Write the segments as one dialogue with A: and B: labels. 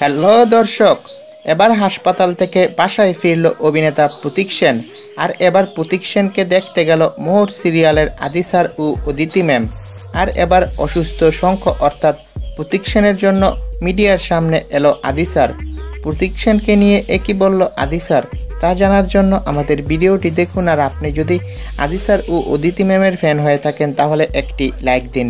A: Hello, দর্শক। এবার হাসপাতাল থেকে বাসায় ফিরল অভিনেতা প্রতীক সেন। আর এবার প্রতীক সেনকে দেখতে গেল মোহর সিরিয়ালের আদিসার ও অদিতি ম্যাম। আর এবার অসুস্থ শঙ্খ অর্থাৎ প্রতীক সেনের জন্য মিডিয়ার সামনে এলো আদিসার প্রতীক সেনকে নিয়ে একই বলল আদিসার তা জানার জন্য আমাদের ভিডিওটি দেখুন। আর আপনি যদি আদিসার ও অদিতি ম্যামের ফ্যান হয়ে থাকেন, তাহলে একটি লাইক দিন।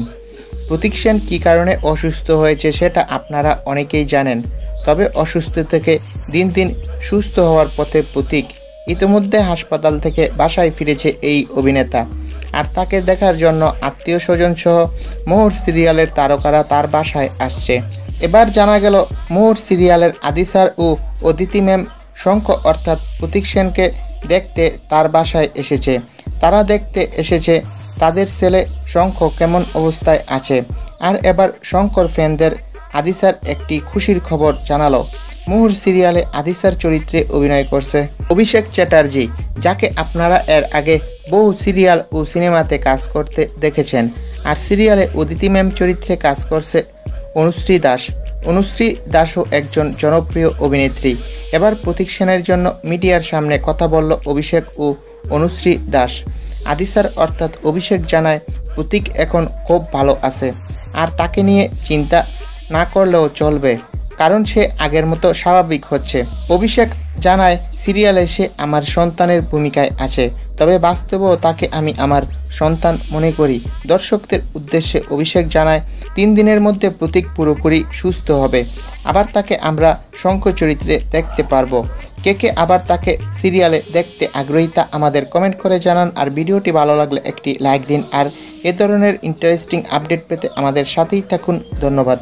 A: প্রতীক সেন কী কারণে অসুস্থ হয়েছে সেটা আপনারা অনেকেই জানেন। তবে অসুস্থ থেকে দিন দিন সুস্থ হওয়ার পথে প্রতীক। ইতিমধ্যে হাসপাতাল থেকে বাসায় ফিরেছে এই অভিনেতা। আর তাকে দেখার জন্য আত্মীয় স্বজন সহ মোহর সিরিয়ালের তারকারা তার বাসায় আসছে। এবার জানা গেল, মোহর সিরিয়ালের আদিসার ও অদিতি ম্যাম শঙ্খ অর্থাৎ প্রতীক সেনকে দেখতে তার বাসায় এসেছে। তারা দেখতে এসেছে, তাদের ছেলে শঙ্খ কেমন অবস্থায় আছে। আর এবার শঙ্কর ফ্যানদের আদিসার একটি খুশির খবর জানালো। মুহুর সিরিয়ালে আদিসার চরিত্রে অভিনয় করছে অভিষেক চ্যাটার্জি, যাকে আপনারা এর আগে বহু সিরিয়াল ও সিনেমাতে কাজ করতে দেখেছেন। আর সিরিয়ালে অদিতি ম্যাম চরিত্রে কাজ করছে অনুশ্রী দাস। অনুশ্রী দাসও একজন জনপ্রিয় অভিনেত্রী। এবার প্রতীক সেনের জন্য মিডিয়ার সামনে কথা বলল অভিষেক ও অনুশ্রী দাস। আদিসার অর্থাৎ অভিষেক জানায়, প্রতীক এখন খুব ভালো আছে। আর তাকে নিয়ে চিন্তা না করলেও চলবে, কারণ সে আগের মতো স্বাভাবিক হচ্ছে। অভিষেক জানায়, সিরিয়ালে সে আমার সন্তানের ভূমিকায় আছে, তবে বাস্তবেও তাকে আমি আমার সন্তান মনে করি। দর্শকদের উদ্দেশ্যে অভিষেক জানায়, তিন দিনের মধ্যে প্রতীক পুরোপুরি সুস্থ হবে। আবার তাকে আমরা শঙ্খ চরিত্রে দেখতে পারব। কে কে আবার তাকে সিরিয়ালে দেখতে আগ্রহী তা আমাদের কমেন্ট করে জানান। আর ভিডিওটি ভালো লাগলে একটি লাইক দিন। আর এ ধরনের ইন্টারেস্টিং আপডেট পেতে আমাদের সাথেই থাকুন। ধন্যবাদ।